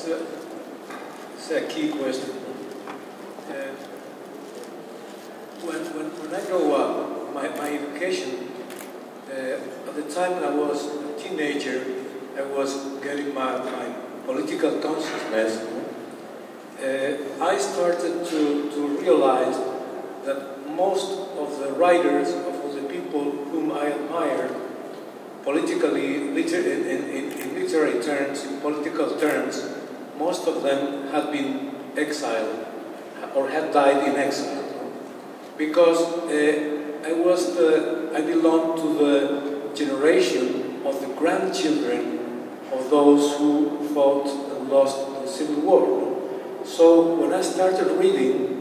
it's a, it's a key question. Uh, when, when, when I grow up, my, my education, uh, at the time I was a teenager, I was getting my, my political consciousness. Uh, I started to, to realize that most of the writers, of the people whom I admire, politically, liter in, in, in literary terms, in political terms, most of them had been exiled or had died in exile. Because uh, I was the, I belonged to the generation of the grandchildren of those who fought and lost the Civil War. So when I started reading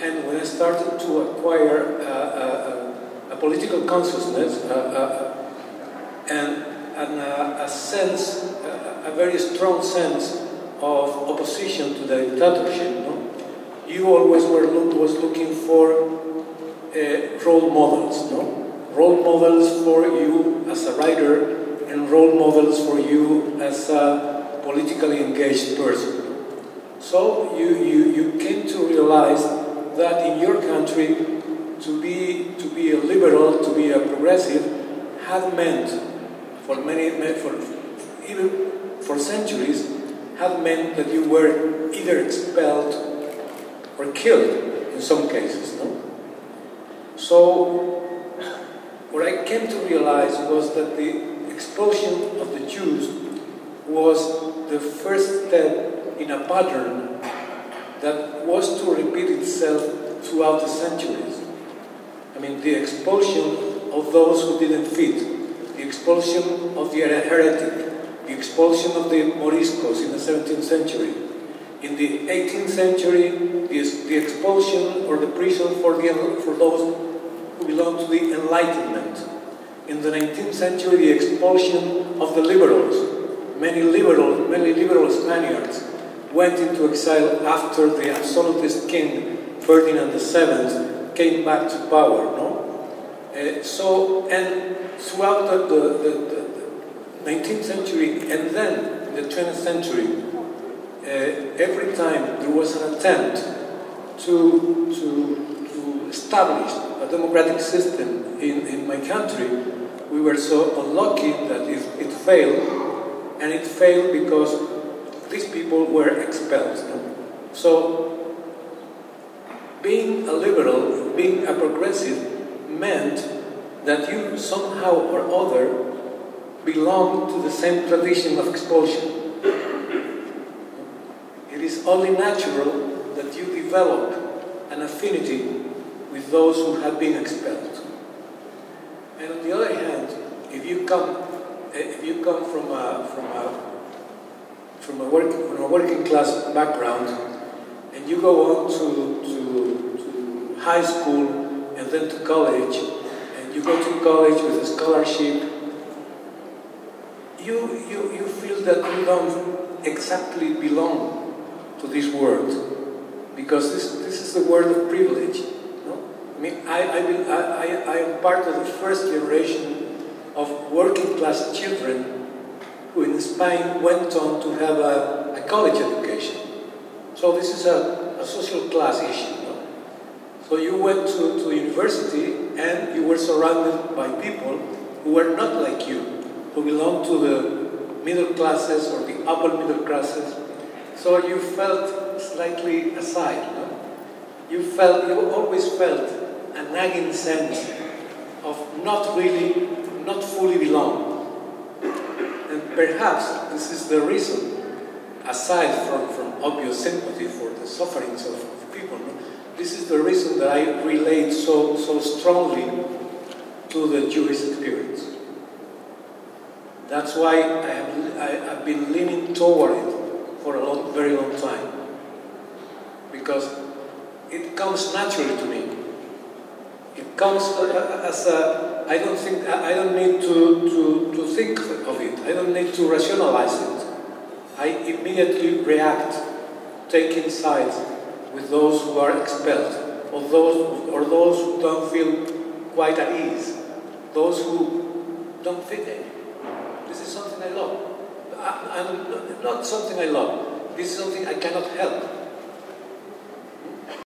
and when I started to acquire uh, uh, a political consciousness uh, and, and a sense, a, very strong sense of opposition to the dictatorship, no? you always were look, was looking for uh, role models, no? role models for you as a writer and role models for you as a politically engaged person. So you, you, you came to realize that in your country, to be, to be a liberal, to be a progressive, had meant, for many, for, even for centuries, had meant that you were either expelled or killed in some cases. No? So, what I came to realize was that the expulsion of the Jews was the first step in a pattern that was to repeat itself throughout the centuries. I mean, the expulsion of those who didn't fit, the expulsion of the heretic, the expulsion of the Moriscos in the 17th century. In the 18th century, the, the expulsion or the prison for, the, for those who belong to the Enlightenment. In the 19th century, the expulsion of the liberals. Many liberal, many liberal Spaniards went into exile after the absolutist king Ferdinand VII came back to power. No, uh, so and throughout the, the, the, the, 19th century and then the 20th century, uh, every time there was an attempt to to to establish a democratic system in, in my country, we were so unlucky that it, it failed, and it failed because these people were expelled. So, being a liberal, being a progressive, meant that you somehow or other belong to the same tradition of expulsion. It is only natural that you develop an affinity with those who have been expelled. And on the other hand, if you come, eh, if you come from a, from a from a, work, from a working class background and you go on to, to, to high school and then to college and you go to college with a scholarship, you, you, you feel that you don't exactly belong to this world because this, this is the world of privilege. No? I mean, I, I, I, I am part of the first generation of working class children who in Spain went on to have a, a college education. So this is a, a social class issue. No? So you went to, to university and you were surrounded by people who were not like you, who belonged to the middle classes or the upper middle classes. So you felt slightly aside. No? You felt, you always felt a nagging sense of not really, not fully belong. And perhaps this is the reason, aside from, from obvious sympathy for the sufferings of, of people, no? this is the reason that I relate so, so strongly to the Jewish experience. That's why I have, I, have been leaning toward it for a long, very long time. Because it comes naturally to me. It comes uh, uh, as a, I don't think I don't need to, to, to think of it. I don't need to rationalize it. I immediately react, taking sides with those who are expelled, or those or those who don't feel quite at ease, those who don't fit in. This is something I love. I, not something I love. This is something I cannot help.